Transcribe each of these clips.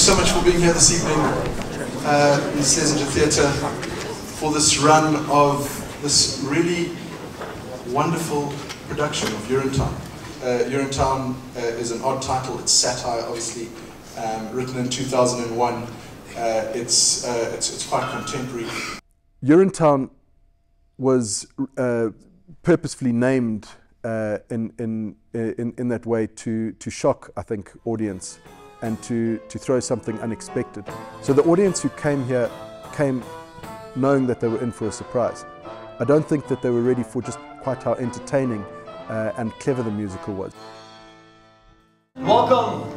so much for being here this evening uh, in Schlesinger Theatre for this run of this really wonderful production of Urinetown. Uh, Urinetown uh, is an odd title, it's satire obviously, um, written in 2001. Uh, it's, uh, it's, it's quite contemporary. Urinetown was uh, purposefully named in, in, in, in that way to, to shock, I think, audience and to, to throw something unexpected. So the audience who came here came knowing that they were in for a surprise. I don't think that they were ready for just quite how entertaining uh, and clever the musical was. Welcome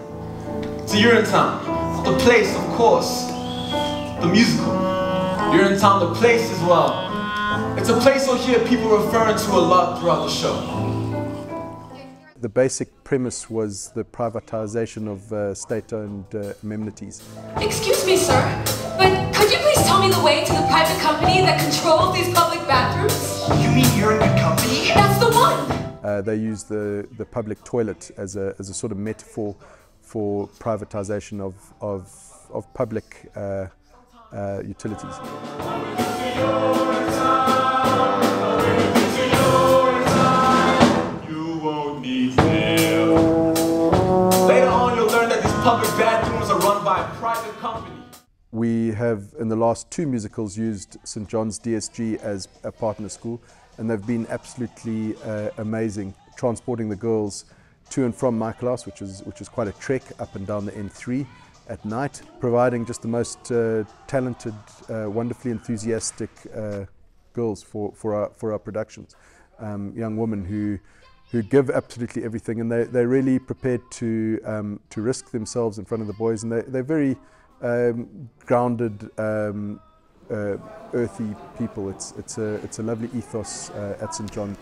to Urinetown, the place, of course, the musical. Urinetown, the place as well. It's a place you'll hear people referring to a lot throughout the show. The basic premise was the privatization of uh, state-owned uh, amenities. Excuse me, sir, but could you please tell me the way to the private company that controls these public bathrooms? You mean Urine Good Company? That's the one! Uh, they used the, the public toilet as a, as a sort of metaphor for privatization of, of, of public uh, uh, utilities. We have, in the last two musicals, used St John's DSG as a partner school, and they've been absolutely uh, amazing, transporting the girls to and from Michaelhouse, which is, which is quite a trek up and down the N3 at night, providing just the most uh, talented, uh, wonderfully enthusiastic uh, girls for, for, our, for our productions. Um, young women who, who give absolutely everything, and they, they're really prepared to, um, to risk themselves in front of the boys, and they, they're very um, grounded, um, uh, earthy people. It's, it's, a, it's a lovely ethos uh, at St John.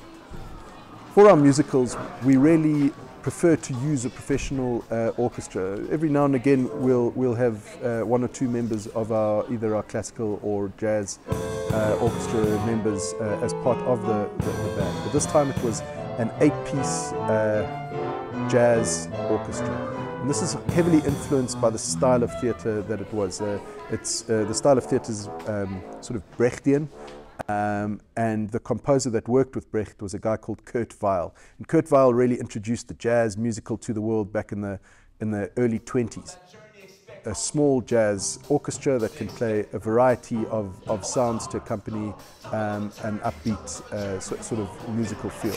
For our musicals, we really prefer to use a professional uh, orchestra. Every now and again, we'll, we'll have uh, one or two members of our either our classical or jazz uh, orchestra members uh, as part of the, the, the, band. But this time it was an eight-piece uh, jazz orchestra. And this is heavily influenced by the style of theatre that it was. Uh, it's, the style of theatre is um, sort of Brechtian, um, and the composer that worked with Brecht was a guy called Kurt Weill. And Kurt Weill really introduced the jazz musical to the world back in the, in the early 20s. A small jazz orchestra that can play a variety of, of sounds to accompany um, an upbeat uh, so, sort of musical feel.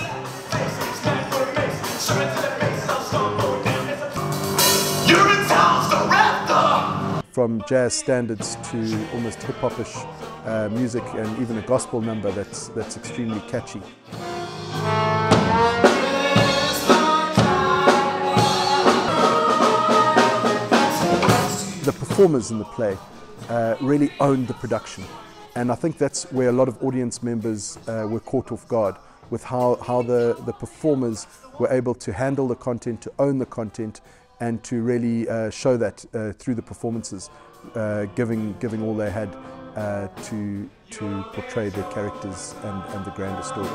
From jazz standards to almost hip-hopish uh, music and even a gospel number that's, that's extremely catchy. The performers in the play uh, really owned the production and I think that's where a lot of audience members uh, were caught off guard with how, how the, the performers were able to handle the content, to own the content and to really uh, show that uh, through the performances, uh, giving, giving all they had uh, to, to portray their characters and, and the grander story.